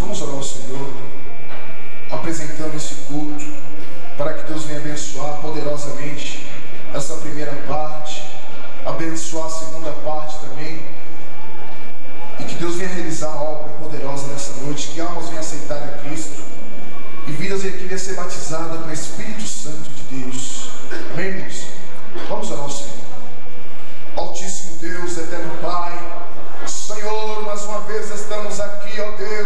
Vamos orar ao Senhor, apresentando esse culto, para que Deus venha abençoar poderosamente essa primeira parte, abençoar a segunda parte também, e que Deus venha realizar a obra poderosa nessa noite, que almas venham aceitar a Cristo, e vidas aqui venham ser batizadas com o Espírito Santo de Deus. Amém, irmãos? Vamos ao nosso Senhor. Altíssimo Deus, eterno Pai, Senhor, mais uma vez estamos aqui, ó Deus